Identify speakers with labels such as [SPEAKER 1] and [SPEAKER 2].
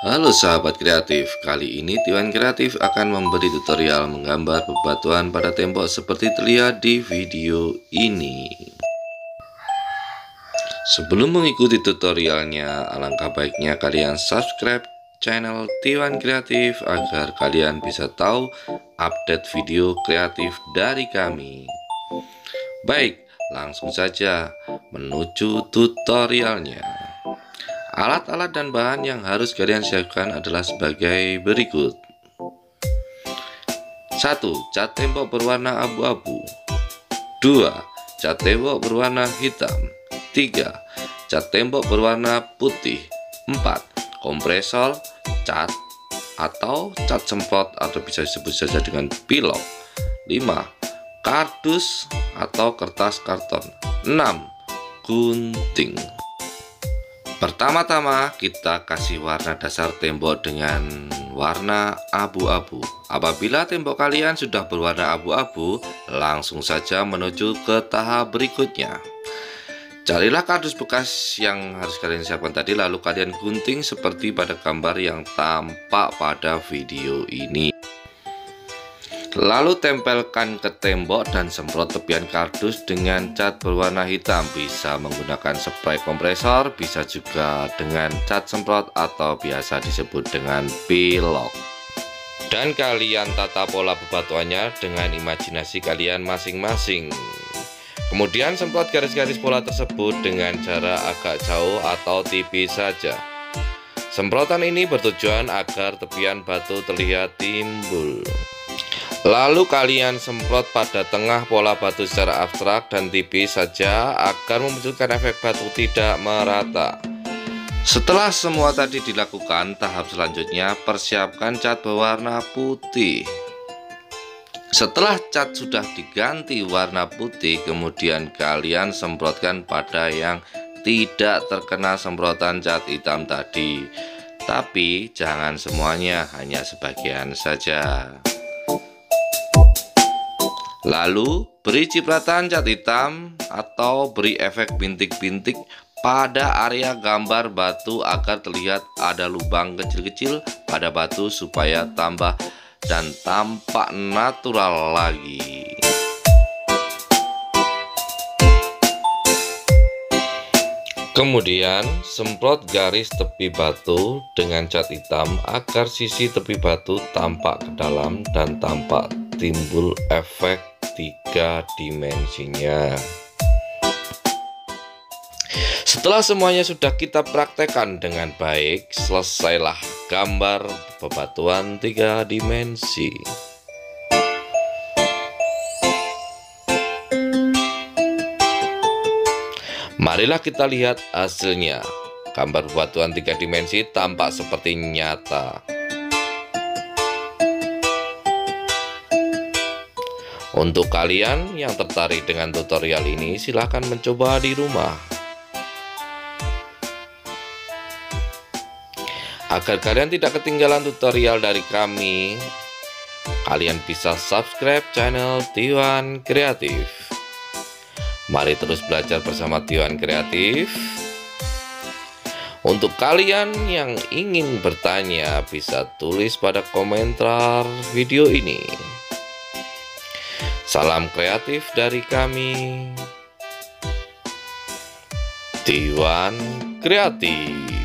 [SPEAKER 1] Halo sahabat kreatif, kali ini Tiwan Kreatif akan memberi tutorial menggambar bebatuan pada tembok seperti terlihat di video ini. Sebelum mengikuti tutorialnya, alangkah baiknya kalian subscribe channel Tiwan Kreatif agar kalian bisa tahu update video kreatif dari kami. Baik, langsung saja menuju tutorialnya. Alat-alat dan bahan yang harus kalian siapkan adalah sebagai berikut 1. Cat tembok berwarna abu-abu 2. Cat tembok berwarna hitam 3. Cat tembok berwarna putih 4. Kompresor, cat, atau cat semprot atau bisa disebut saja dengan pilok 5. Kardus atau kertas karton 6. Gunting Pertama-tama kita kasih warna dasar tembok dengan warna abu-abu. Apabila tembok kalian sudah berwarna abu-abu Langsung saja menuju ke tahap berikutnya. Carilah kardus bekas yang harus kalian siapkan tadi Lalu kalian gunting seperti pada gambar yang tampak pada video ini Lalu tempelkan ke tembok dan semprot tepian kardus dengan cat berwarna hitam. Bisa menggunakan spray kompresor, bisa juga dengan cat semprot atau biasa disebut dengan pilok. Dan kalian tata pola bebatuannya dengan imajinasi kalian masing-masing. Kemudian semprot garis-garis pola tersebut dengan cara agak jauh atau tipis saja. Semprotan ini bertujuan agar tepian batu terlihat timbul Lalu kalian semprot pada tengah pola batu secara abstrak dan tipis saja agar memunculkan efek batu tidak merata. Setelah semua tadi dilakukan, tahap selanjutnya persiapkan cat berwarna putih. Setelah cat sudah diganti warna putih, kemudian kalian semprotkan pada yang tidak terkena semprotan cat hitam tadi. Tapi jangan semuanya, hanya sebagian saja. Lalu beri cipratan cat hitam atau beri efek bintik-bintik pada area gambar batu agar terlihat ada lubang kecil-kecil pada batu supaya tambah dan tampak natural lagi. Kemudian semprot garis tepi batu dengan cat hitam agar sisi tepi batu tampak ke dalam dan tampak timbul efek tiga dimensinya setelah semuanya sudah kita praktekkan dengan baik selesailah gambar bebatuan tiga dimensi Marilah kita lihat hasilnya. Gambar bebatuan tiga dimensi tampak seperti nyata. Untuk kalian yang tertarik dengan tutorial ini, silahkan mencoba di rumah. Agar kalian tidak ketinggalan tutorial dari kami, kalian bisa subscribe channel Tiwan Kreatif. Mari terus belajar bersama Tiwan Kreatif. Untuk kalian yang ingin bertanya, bisa tulis pada komentar video ini. Salam kreatif dari kami. Tiwan Kreatif.